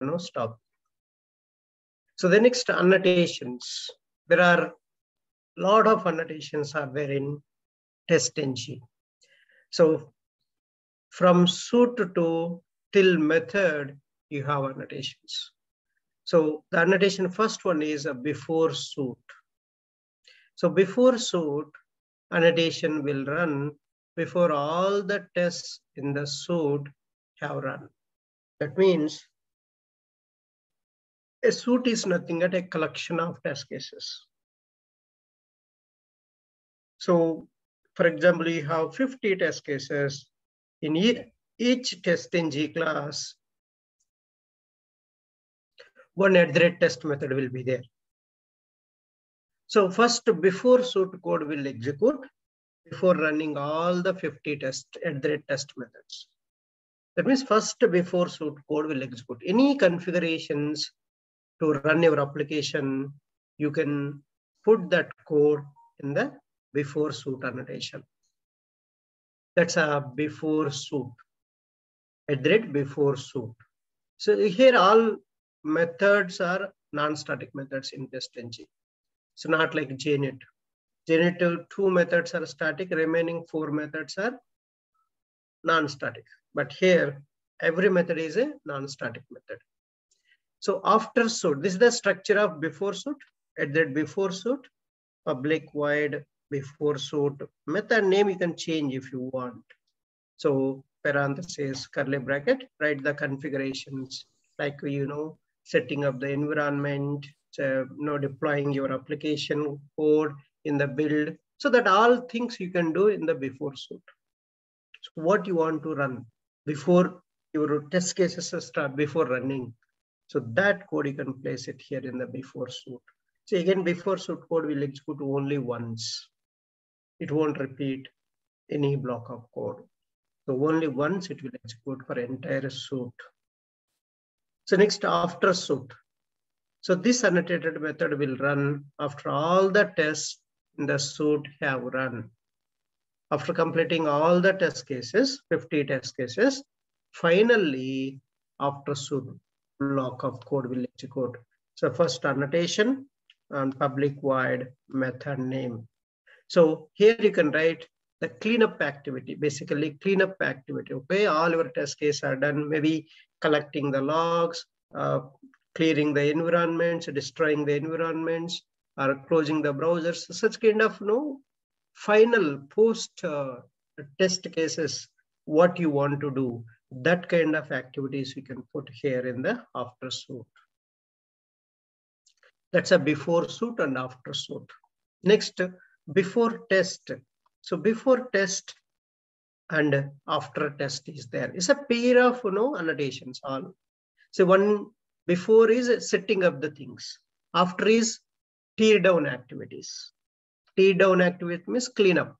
you know, stop. So the next annotations, there are a lot of annotations are there in test TestNG. So from suit to till method, you have annotations. So the annotation first one is a before suit. So before suit, annotation will run before all the tests in the suit have run. That means a suit is nothing but a collection of test cases. So for example, you have 50 test cases. In each TestNG class, one at the test method will be there. So first, before suit code will execute, before running all the 50 test at the test methods. That means first before suit code will execute. Any configurations to run your application, you can put that code in the before suit annotation. That's a before suit. a At before suit. So here all methods are non-static methods in TestNG. It's not like JUnit. JUnit two methods are static, remaining four methods are non-static. But here, every method is a non-static method. So after suit, this is the structure of before suit. At that before suit, public void before suit. Method name you can change if you want. So parenthesis, curly bracket, write the configurations like, you know, setting up the environment, you know, deploying your application code in the build. So that all things you can do in the before suit. So what you want to run before your test cases start before running. So that code you can place it here in the before suit. So again, before suit code will execute only once. It won't repeat any block of code. So only once it will execute for entire suit. So next after suit. So this annotated method will run after all the tests in the suit have run. After completing all the test cases, 50 test cases, finally after suit block of code will execute. So first annotation and public void method name. So here you can write the cleanup activity, basically cleanup activity. Okay, all your test cases are done, maybe collecting the logs, uh, clearing the environments, destroying the environments, or closing the browsers. Such kind of know, final post uh, test cases, what you want to do. That kind of activities we can put here in the after suit. That's a before suit and after suit. Next, before test. So before test and after test is there. It's a pair of you know annotations all. So one before is setting up the things. After is tear down activities. Tear down activity means cleanup.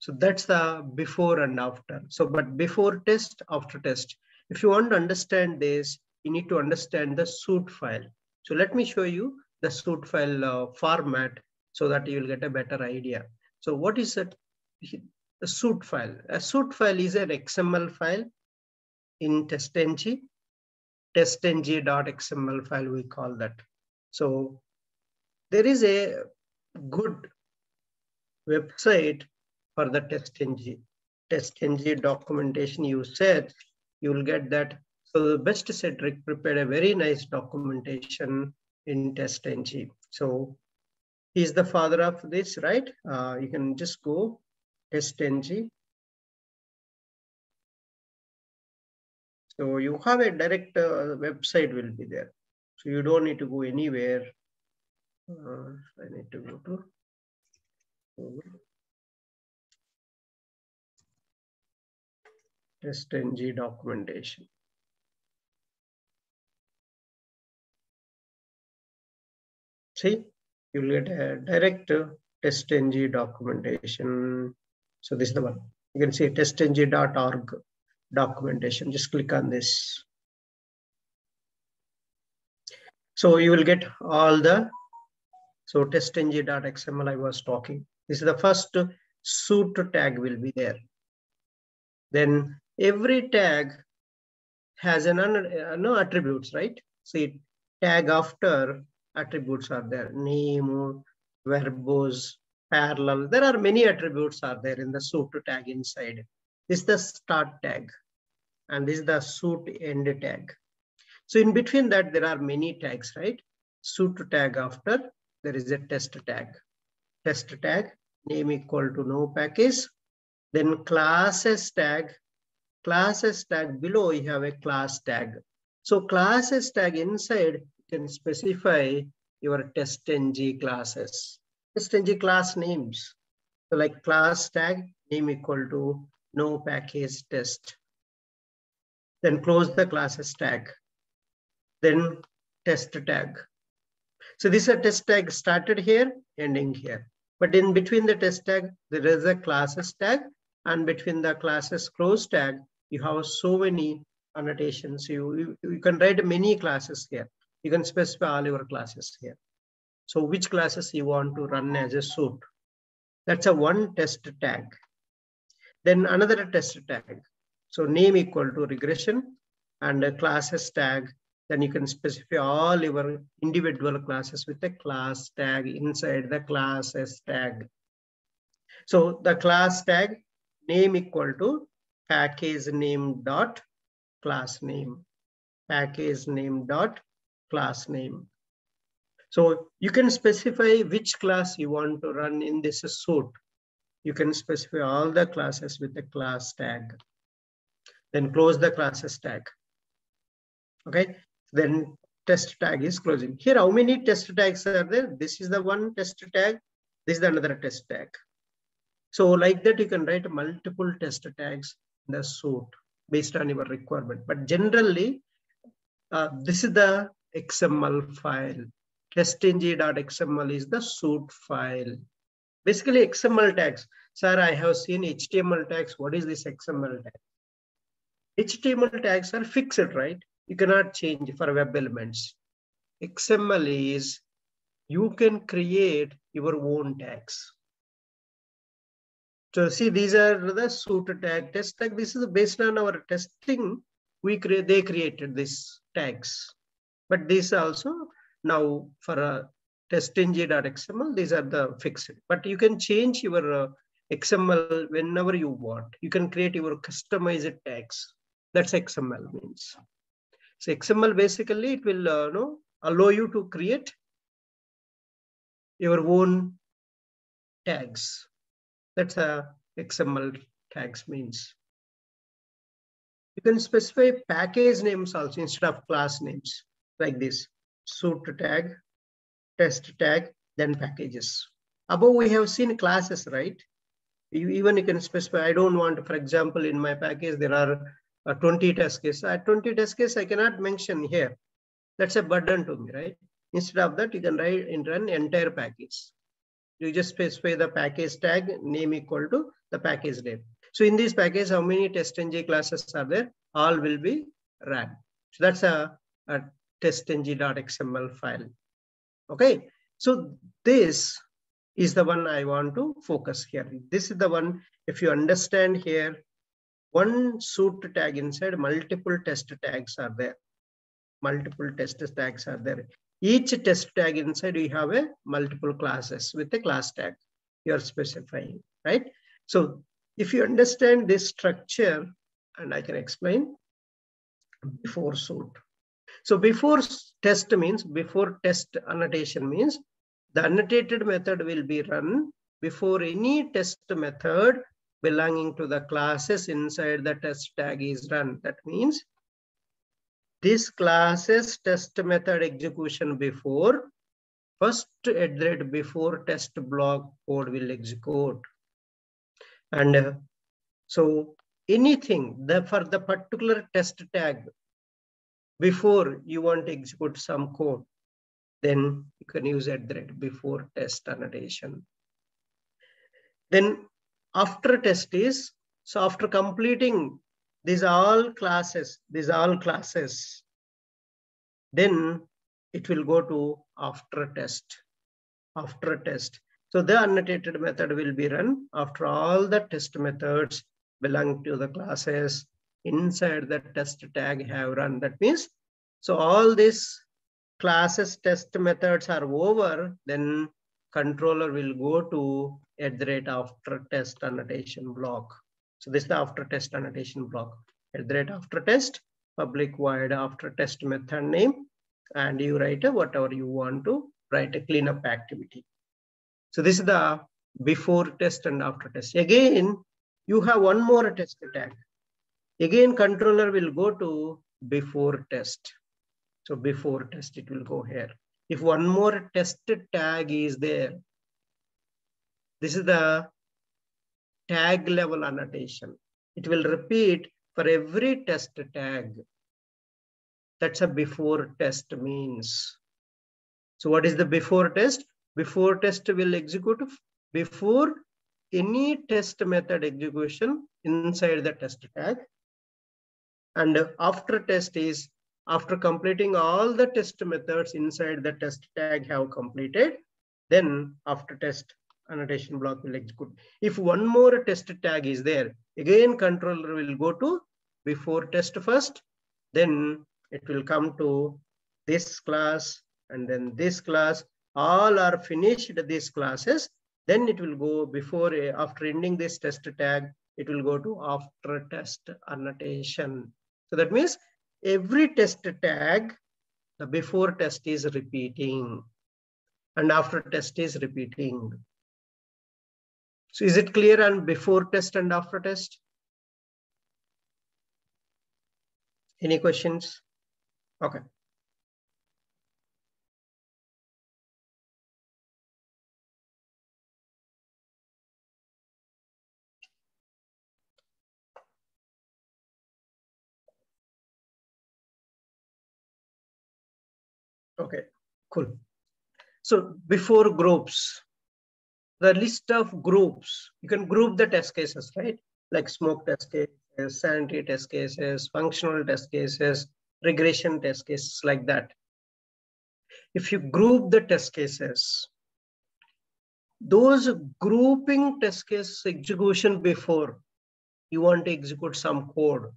So that's the before and after. So but before test, after test. If you want to understand this, you need to understand the suit file. So let me show you the suit file uh, format so that you will get a better idea. So what is that? A suit file. A suit file is an XML file in TestNG. TestNG.xml file we call that. So there is a good website for the TestNG. TestNG documentation you said, you will get that. So the best Cedric prepared a very nice documentation in test TestNG. So he's the father of this, right? Uh, you can just go test TestNG. So you have a direct uh, website will be there. So you don't need to go anywhere. Uh, I need to go to TestNG documentation. See, you will get a direct test TestNG documentation. So this is the one. You can see testng.org documentation. Just click on this. So you will get all the, so testng.xml I was talking. This is the first suit tag will be there. Then every tag has an uh, no attributes, right? See, tag after attributes are there. Name, verbose, parallel. There are many attributes are there in the suit tag inside. This is the start tag and this is the suit end tag. So in between that, there are many tags, right? Suit tag after, there is a test tag. Test tag, name equal to no package. Then classes tag, classes tag below, you have a class tag. So classes tag inside, you can specify your test ng classes. Test ng class names. So like class tag, name equal to no package test. Then close the classes tag. Then test tag. So this is a test tag started here, ending here. But in between the test tag, there is a classes tag. And between the classes close tag, you have so many annotations. You, you, you can write many classes here. You can specify all your classes here. So which classes you want to run as a suit. That's a one test tag. Then another test tag. So name equal to regression and a classes tag. Then you can specify all your individual classes with a class tag inside the classes tag. So the class tag name equal to package name dot class name. Package name dot class name. So you can specify which class you want to run in this suit you can specify all the classes with the class tag. Then close the classes tag. Okay, then test tag is closing. Here, how many test tags are there? This is the one test tag. This is another test tag. So like that, you can write multiple test tags the suit based on your requirement. But generally, uh, this is the XML file. testng.xml is the suit file. Basically XML tags. Sir, I have seen HTML tags. What is this XML tag? HTML tags are fixed, right? You cannot change for web elements. XML is you can create your own tags. So see, these are the suit tag test tag. This is based on our testing. We create, they created these tags, but this also now for a testng.xml, these are the fixed, but you can change your uh, XML whenever you want. You can create your customized tags. That's XML means. So XML basically it will uh, allow you to create your own tags. That's a XML tags means. You can specify package names also instead of class names like this. Suit tag test tag, then packages. Above we have seen classes, right? You, even you can specify, I don't want, for example, in my package, there are uh, 20 test cases. At 20 test cases, I cannot mention here. That's a burden to me, right? Instead of that, you can write in run entire package. You just specify the package tag name equal to the package name. So in this package, how many test testng classes are there? All will be ran. So that's a, a testng.xml file. Okay, so this is the one I want to focus here. This is the one, if you understand here, one suit tag inside, multiple test tags are there. Multiple test tags are there. Each test tag inside, you have a multiple classes with a class tag you are specifying, right? So if you understand this structure, and I can explain before suit. So before test means, before test annotation means, the annotated method will be run before any test method belonging to the classes inside the test tag is run. That means this classes test method execution before first at before test block code will execute. And uh, so anything the, for the particular test tag before you want to execute some code, then you can use at before test annotation. Then after test is, so after completing these are all classes, these are all classes, then it will go to after test, after test. So the annotated method will be run after all the test methods belong to the classes inside the test tag have run. That means, so all these classes test methods are over, then controller will go to at the rate after test annotation block. So this is the after test annotation block. At the rate after test, public void after test method name, and you write whatever you want to write a cleanup activity. So this is the before test and after test. Again, you have one more test tag. Again, controller will go to before test. So before test, it will go here. If one more test tag is there, this is the tag level annotation. It will repeat for every test tag. That's a before test means. So what is the before test? Before test will execute before any test method execution inside the test tag. And after test is after completing all the test methods inside the test tag have completed, then after test annotation block will execute. If one more test tag is there, again controller will go to before test first, then it will come to this class and then this class. All are finished these classes. Then it will go before, eh, after ending this test tag, it will go to after test annotation. So that means every test tag, the before test is repeating and after test is repeating. So is it clear on before test and after test? Any questions? Okay. Okay, cool. So before groups, the list of groups, you can group the test cases, right? Like smoke test cases, sanity test cases, functional test cases, regression test cases like that. If you group the test cases, those grouping test case execution before you want to execute some code,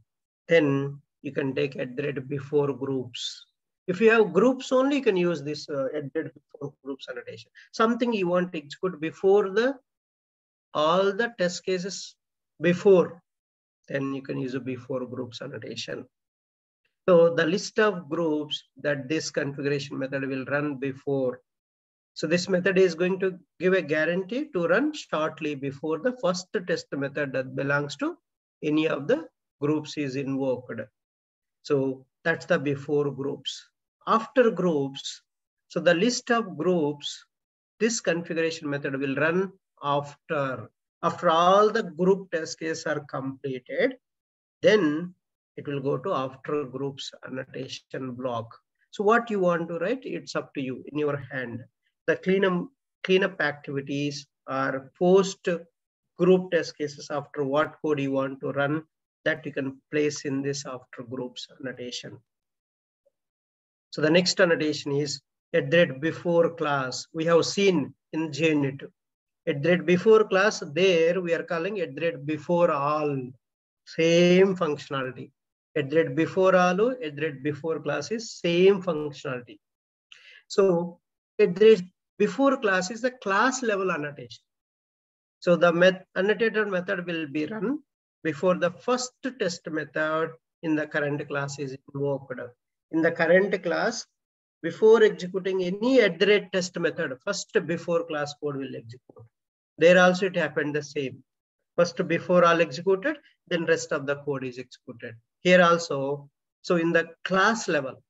then you can take at the rate before groups. If you have groups only, you can use this uh, before groups annotation. Something you want to execute before the all the test cases before, then you can use a before groups annotation. So the list of groups that this configuration method will run before. So this method is going to give a guarantee to run shortly before the first test method that belongs to any of the groups is invoked. So that's the before groups after groups, so the list of groups, this configuration method will run after, after all the group test cases are completed, then it will go to after groups annotation block. So what you want to write, it's up to you in your hand. The cleanup, cleanup activities are post group test cases after what code you want to run that you can place in this after groups annotation. So the next annotation is at that before class. We have seen in JUnit. At that before class, there we are calling at that before all. Same functionality. At that before all, at that before class is same functionality. So at that before class is the class level annotation. So the met annotated method will be run before the first test method in the current class is invoked in the current class, before executing any at the rate test method, first before class code will execute. There also it happened the same. First before all executed, then rest of the code is executed. Here also, so in the class level,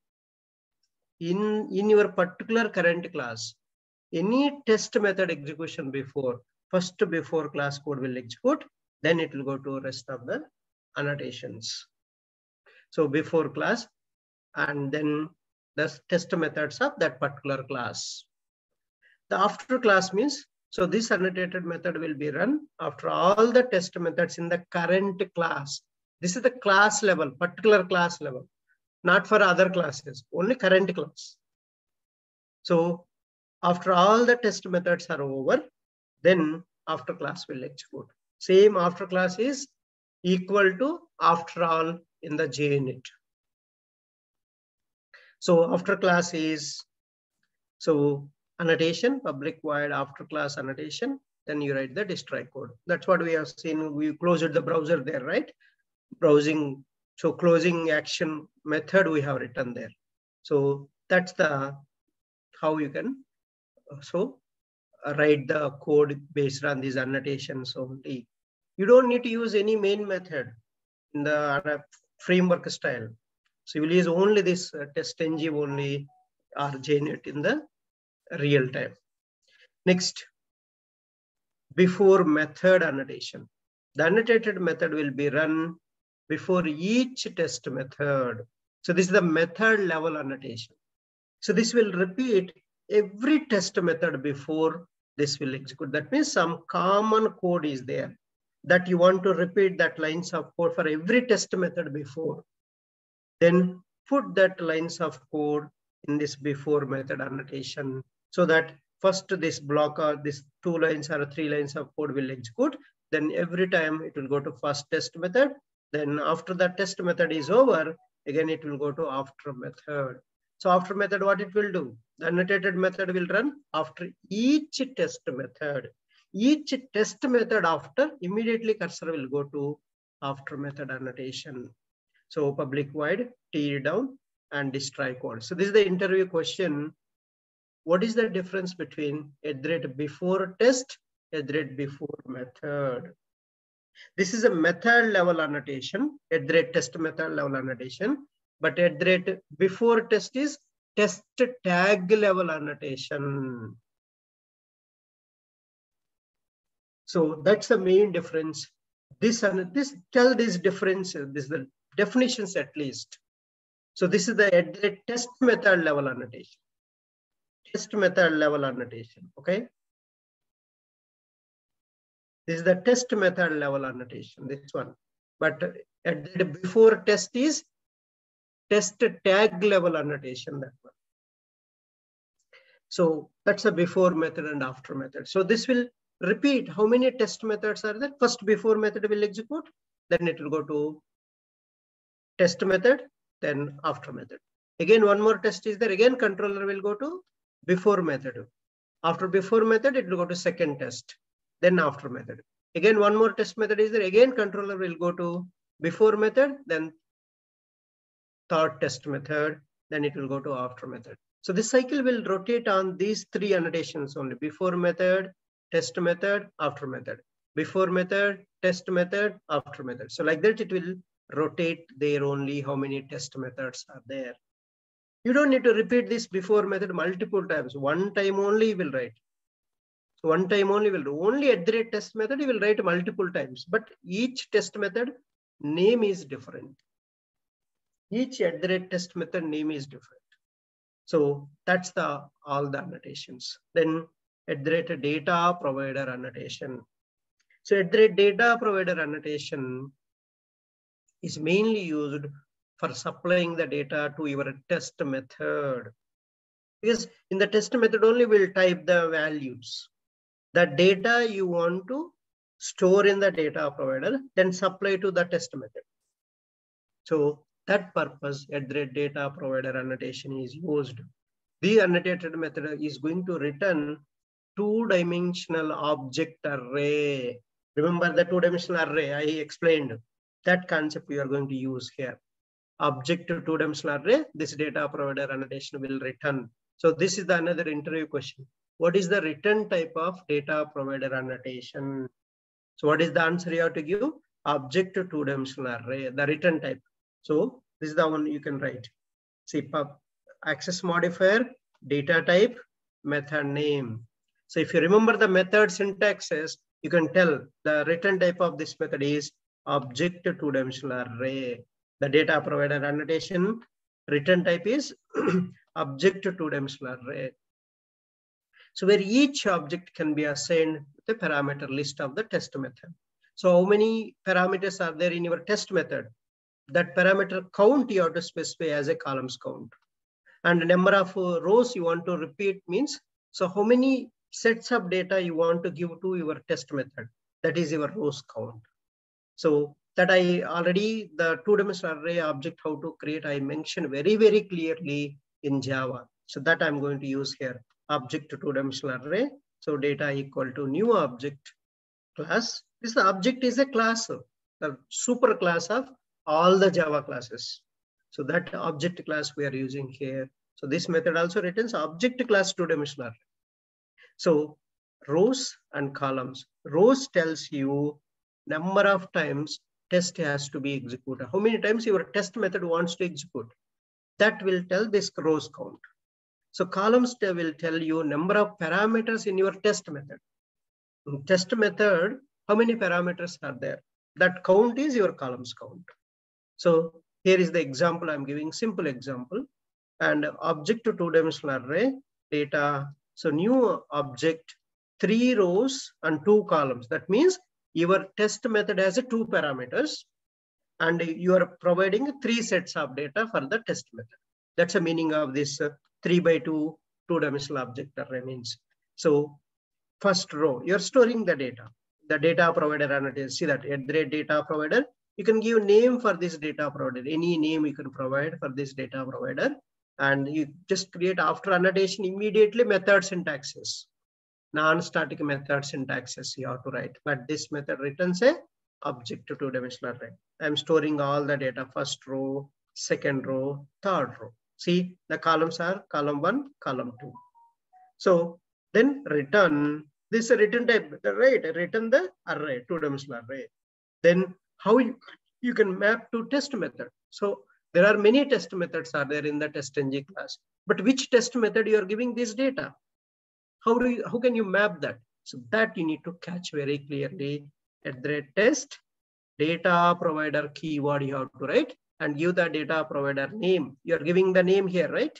in, in your particular current class, any test method execution before, first before class code will execute, then it will go to rest of the annotations. So before class, and then the test methods of that particular class. The after class means, so this annotated method will be run after all the test methods in the current class. This is the class level, particular class level, not for other classes, only current class. So after all the test methods are over, then after class will execute. Same after class is equal to after all in the JUnit. So after class is, so annotation, public void after class annotation, then you write the destroy code. That's what we have seen. We closed the browser there, right? Browsing, so closing action method we have written there. So that's the, how you can, so uh, write the code based on these annotations only. You don't need to use any main method in the framework style. So you will use only this uh, test ng only or JUnit in the real time. Next, before method annotation. The annotated method will be run before each test method. So this is the method level annotation. So this will repeat every test method before this will execute. That means some common code is there that you want to repeat that lines of code for every test method before. Then put that lines of code in this before method annotation so that first this block or this two lines or three lines of code will execute. Then every time it will go to first test method. Then after that test method is over, again it will go to after method. So after method, what it will do? The annotated method will run after each test method. Each test method after, immediately cursor will go to after method annotation. So public wide, tear down and destroy code. So this is the interview question. What is the difference between a thread before test, a thread before method? This is a method level annotation, a thread test method level annotation, but the rate before test is test tag level annotation. So that's the main difference. This and this tell these differences, this is the definitions at least. So this is the test method level annotation. Test method level annotation, okay? This is the test method level annotation, this one. But at the before test is test tag level annotation, that one. So that's a before method and after method. So this will repeat how many test methods are there. First before method will execute, then it will go to test method, then after method. Again, one more test is there. Again, controller will go to before method. After before method, it will go to second test, then after method. Again, one more test method is there. Again, controller will go to before method, then third test method, then it will go to after method. So this cycle will rotate on these three annotations only, before method, test method, after method. Before method, test method, after method. So like that, it will rotate there only how many test methods are there. You don't need to repeat this before method multiple times. One time only you will write. One time only will do. Only at the rate test method, you will write multiple times. But each test method name is different. Each at the rate test method name is different. So that's the all the annotations. Then at the rate data provider annotation. So at the rate data provider annotation is mainly used for supplying the data to your test method. Because in the test method only we'll type the values. The data you want to store in the data provider, then supply to the test method. So that purpose, at data provider annotation is used. The annotated method is going to return two-dimensional object array. Remember the two-dimensional array I explained. That concept we are going to use here. Object to two-dimensional array, this data provider annotation will return. So this is the another interview question. What is the return type of data provider annotation? So what is the answer you have to give? Object to two-dimensional array, the return type. So this is the one you can write. See, pub, access modifier, data type, method name. So if you remember the method syntaxes, you can tell the return type of this method is object two-dimensional array. The data provider annotation return type is object two-dimensional array. So where each object can be assigned the parameter list of the test method. So how many parameters are there in your test method? that parameter count you have to specify as a columns count. And the number of rows you want to repeat means, so how many sets of data you want to give to your test method. That is your rows count. So that I already, the two-dimensional array object, how to create, I mentioned very, very clearly in Java. So that I'm going to use here, object to two-dimensional array. So data equal to new object class. This object is a class, the super class of all the Java classes. So that object class we are using here. So this method also returns object class two-dimensional array. So rows and columns. Rows tells you number of times test has to be executed. How many times your test method wants to execute. That will tell this rows count. So columns will tell you number of parameters in your test method. In test method, how many parameters are there? That count is your columns count. So here is the example I'm giving, simple example. And object to two-dimensional array, data. So new object, three rows and two columns. That means your test method has two parameters and you are providing three sets of data for the test method. That's the meaning of this uh, three by two two-dimensional object array means. So first row, you're storing the data. The data provider annotation, see that at the data provider, you can give name for this data provider, any name you can provide for this data provider. And you just create after annotation immediately method syntaxes non-static method syntaxes you have to write. But this method returns a object to two-dimensional array. I'm storing all the data, first row, second row, third row. See, the columns are column one, column two. So then return, this return type, right? Return the array, two-dimensional array. Then how you, you can map to test method. So there are many test methods are there in the test testng class. But which test method you are giving this data? How do you, how can you map that? So that you need to catch very clearly at the test data provider keyword you have to write and give the data provider name. You're giving the name here, right?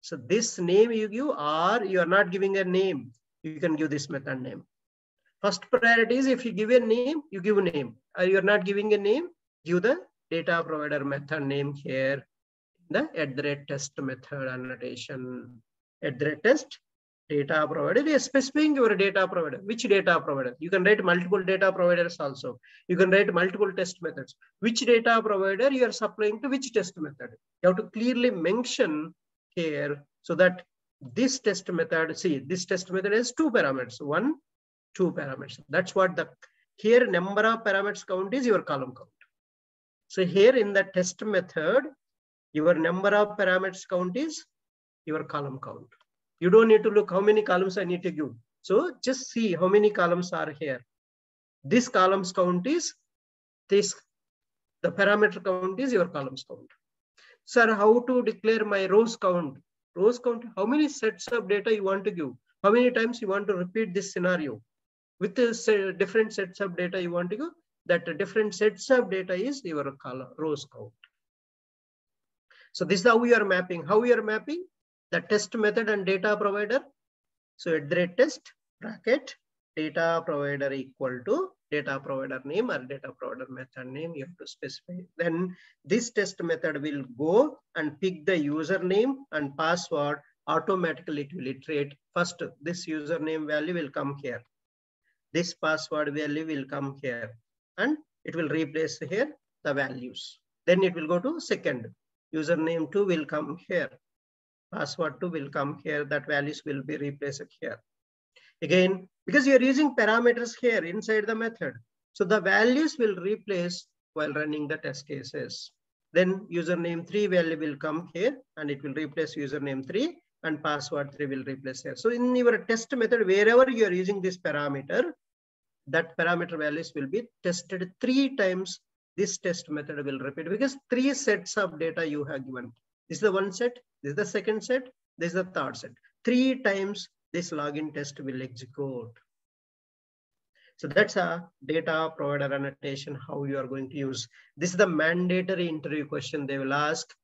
So this name you give or you are not giving a name, you can give this method name. First priority is if you give a name, you give a name. Or you're not giving a name, give the data provider method name here, the at the test method annotation. At the test data provider, we are specifying your data provider. Which data provider? You can write multiple data providers also. You can write multiple test methods. Which data provider you are supplying to which test method? You have to clearly mention here so that this test method, see, this test method has two parameters. One, two parameters. That's what the, here number of parameters count is your column count. So here in the test method, your number of parameters count is your column count. You don't need to look how many columns I need to give. So just see how many columns are here. This columns count is this, the parameter count is your columns count. Sir, how to declare my rows count? Rows count, how many sets of data you want to give? How many times you want to repeat this scenario? With this, uh, different sets of data you want to give, that different sets of data is your column, rows count. So this is how we are mapping. How we are mapping? The test method and data provider. So at the rate test bracket data provider equal to data provider name or data provider method name you have to specify. Then this test method will go and pick the username and password automatically it will iterate. First, this username value will come here. This password value will come here and it will replace here the values. Then it will go to second. Username 2 will come here password 2 will come here, that values will be replaced here. Again, because you're using parameters here inside the method, so the values will replace while running the test cases. Then username 3 value will come here and it will replace username 3 and password 3 will replace here. So in your test method, wherever you are using this parameter, that parameter values will be tested three times. This test method will repeat because three sets of data you have given. This is the one set, this is the second set, this is the third set. Three times this login test will execute. So that's a data provider annotation, how you are going to use. This is the mandatory interview question they will ask.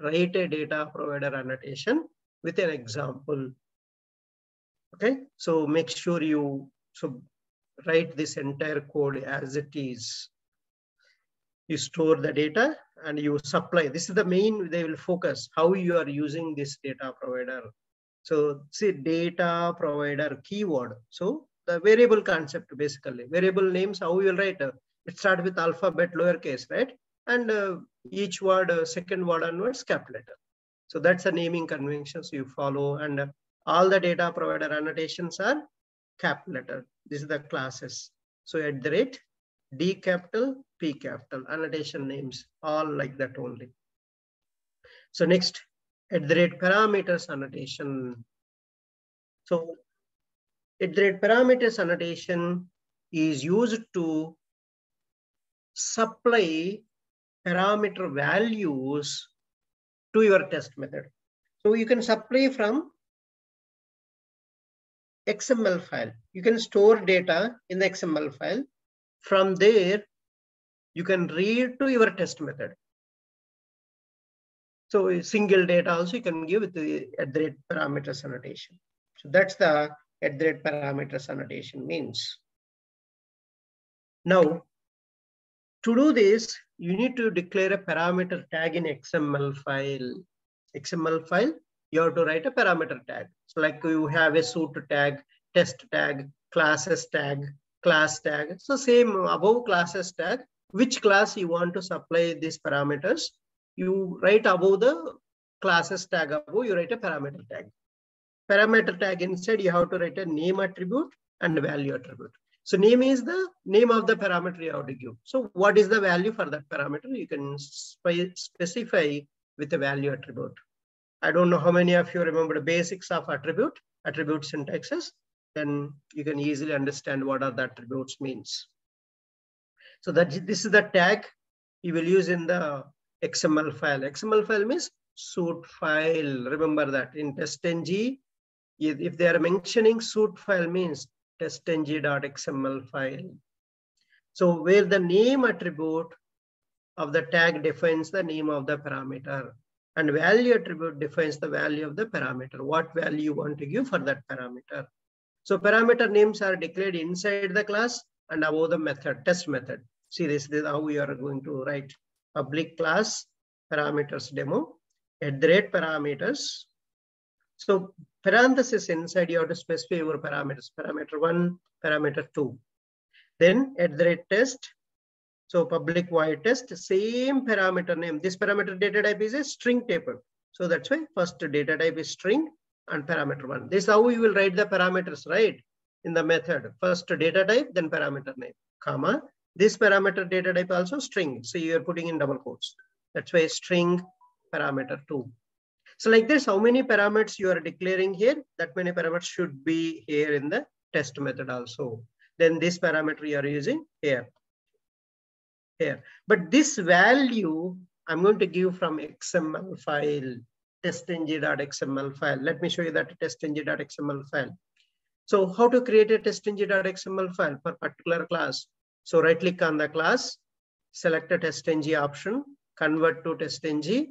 Write a data provider annotation with an example. Okay, so make sure you so write this entire code as it is you store the data and you supply. This is the main, they will focus how you are using this data provider. So see data provider keyword. So the variable concept basically, variable names, how you will write. it start with alphabet lowercase, right? And uh, each word, uh, second word onwards, capital letter. So that's the naming conventions you follow. And uh, all the data provider annotations are capital letter. This is the classes. So at the rate, D capital, P capital, annotation names, all like that only. So next, at the rate parameters annotation. So at the rate parameters annotation is used to supply parameter values to your test method. So you can supply from XML file. You can store data in the XML file. From there, you can read to your test method. So single data also you can give the at the rate parameters annotation. So that's the at the rate parameters annotation means. Now, to do this, you need to declare a parameter tag in XML file. XML file, you have to write a parameter tag. So like you have a suit tag, test tag, classes tag, class tag. So same above classes tag, which class you want to supply these parameters you write above the classes tag above, you write a parameter tag. Parameter tag inside, you have to write a name attribute and value attribute. So name is the name of the parameter you have to give. So what is the value for that parameter? You can specify with a value attribute. I don't know how many of you remember the basics of attribute, attribute syntaxes. Then you can easily understand what are the attributes means. So that this is the tag you will use in the XML file. XML file means suit file. Remember that in testng, if they are mentioning suit file means testng.xml file. So where the name attribute of the tag defines the name of the parameter and value attribute defines the value of the parameter, what value you want to give for that parameter. So parameter names are declared inside the class and above the method, test method. See this, is how we are going to write public class parameters demo at the rate parameters. So parenthesis inside you have to specify your parameters, parameter one, parameter two. Then at the rate test, so public void test, same parameter name. This parameter data type is a string table. So that's why first data type is string and parameter one. This is how we will write the parameters, right? In the method, first data type, then parameter name, comma, this parameter data type also string. So you're putting in double quotes. That's why string parameter two. So like this, how many parameters you are declaring here? That many parameters should be here in the test method also. Then this parameter you are using here. Here. But this value I'm going to give from XML file, testng.xml file. Let me show you that testng.xml file. So how to create a testng.xml file for particular class? So right click on the class, select a testng option, convert to testng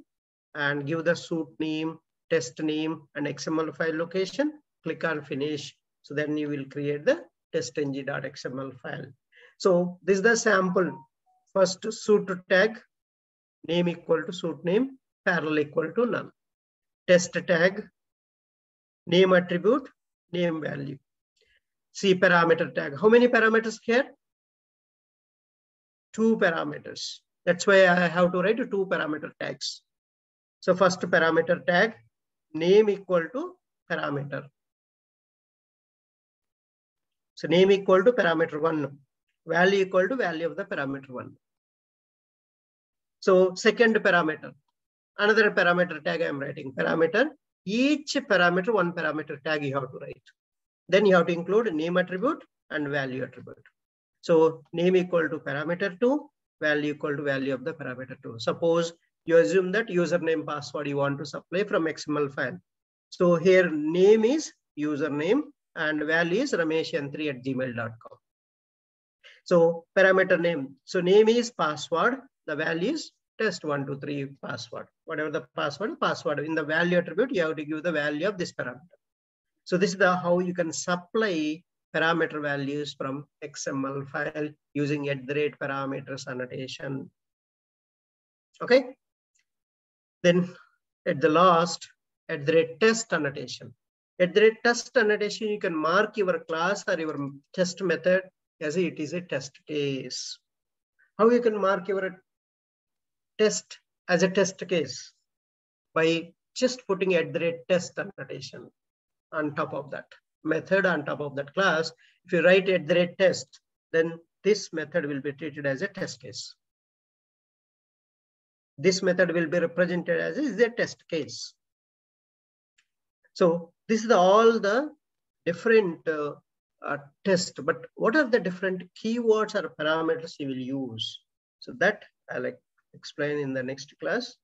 and give the suit name, test name and XML file location. Click on finish. So then you will create the testng.xml file. So this is the sample. First suit tag, name equal to suit name, parallel equal to none. Test tag, name attribute, name value. C parameter tag. How many parameters here? two parameters. That's why I have to write two parameter tags. So first parameter tag, name equal to parameter. So name equal to parameter one, value equal to value of the parameter one. So second parameter, another parameter tag I am writing parameter. Each parameter, one parameter tag you have to write. Then you have to include name attribute and value attribute. So name equal to parameter two, value equal to value of the parameter two. Suppose you assume that username password you want to supply from XML file. So here name is username and value is rameshan3 at gmail.com. So parameter name. So name is password. The value is test123 password. Whatever the password, password. In the value attribute, you have to give the value of this parameter. So this is the how you can supply parameter values from XML file using at the rate parameters annotation. Okay. Then at the last, at the rate test annotation. At the rate test annotation, you can mark your class or your test method as it is a test case. How you can mark your test as a test case? By just putting at the rate test annotation on top of that method on top of that class. If you write at the rate test, then this method will be treated as a test case. This method will be represented as is a test case. So this is all the different uh, uh, test, but what are the different keywords or parameters you will use? So that I'll explain in the next class.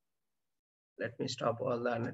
Let me stop all the